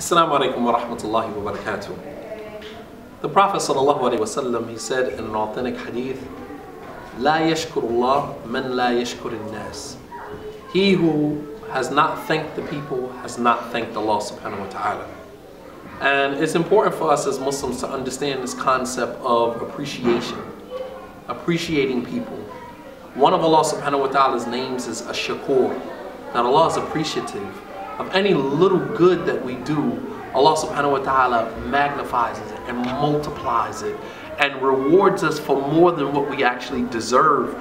Assalamu alaikum wa rahmatullahi wa barakatuh. The Prophet sallallahu alaihi wasallam he said in an authentic hadith, لا يشكر الله من لا يشكر الناس. He who has not thanked the people has not thanked Allah subhanahu wa ta'ala. And it's important for us as Muslims to understand this concept of appreciation, appreciating people. One of Allah subhanahu wa ta'ala's names is Ash-Shakur. That Allah is appreciative of any little good that we do. Allah subhanahu wa ta'ala magnifies it and multiplies it and rewards us for more than what we actually deserve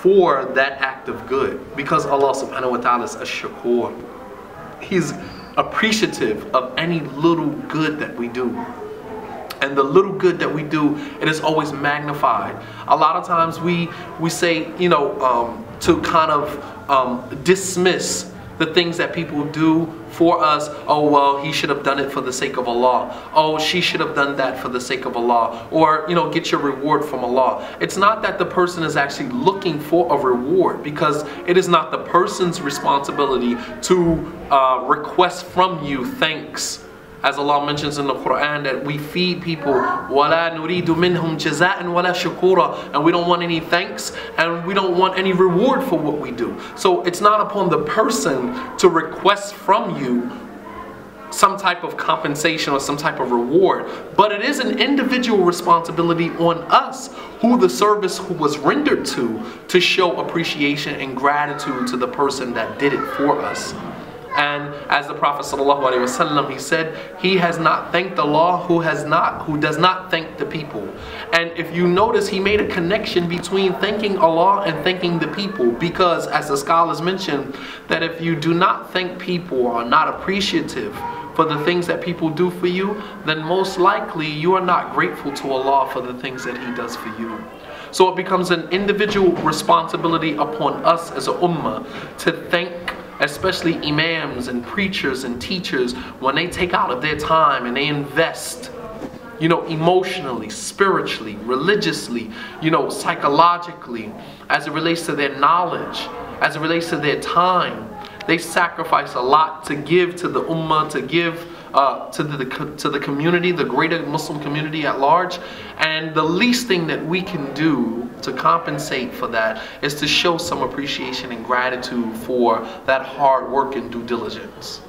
for that act of good. Because Allah subhanahu wa ta'ala is Ash-Shakur. He's appreciative of any little good that we do. And the little good that we do, it is always magnified. A lot of times we we say, you know, um, to kind of um, dismiss the things that people do for us. Oh, well, he should have done it for the sake of Allah. Oh, she should have done that for the sake of Allah. Or, you know, get your reward from Allah. It's not that the person is actually looking for a reward because it is not the person's responsibility to uh, request from you thanks as Allah mentions in the Quran that we feed people وَلَا نُرِيدُ مِنْهُمْ جَزَاءً وَلَا شُكُورًا and we don't want any thanks and we don't want any reward for what we do. So it's not upon the person to request from you some type of compensation or some type of reward, but it is an individual responsibility on us who the service who was rendered to to show appreciation and gratitude to the person that did it for us. And as the Prophet ﷺ, he said, he has not thanked Allah who has not, who does not thank the people. And if you notice, he made a connection between thanking Allah and thanking the people because as the scholars mentioned, that if you do not thank people or are not appreciative for the things that people do for you, then most likely you are not grateful to Allah for the things that He does for you. So it becomes an individual responsibility upon us as a ummah to thank especially imams and preachers and teachers, when they take out of their time and they invest, you know, emotionally, spiritually, religiously, you know, psychologically, as it relates to their knowledge, as it relates to their time, they sacrifice a lot to give to the ummah, to give uh, to the to the community, the greater Muslim community at large. And the least thing that we can do to compensate for that is to show some appreciation and gratitude for that hard work and due diligence.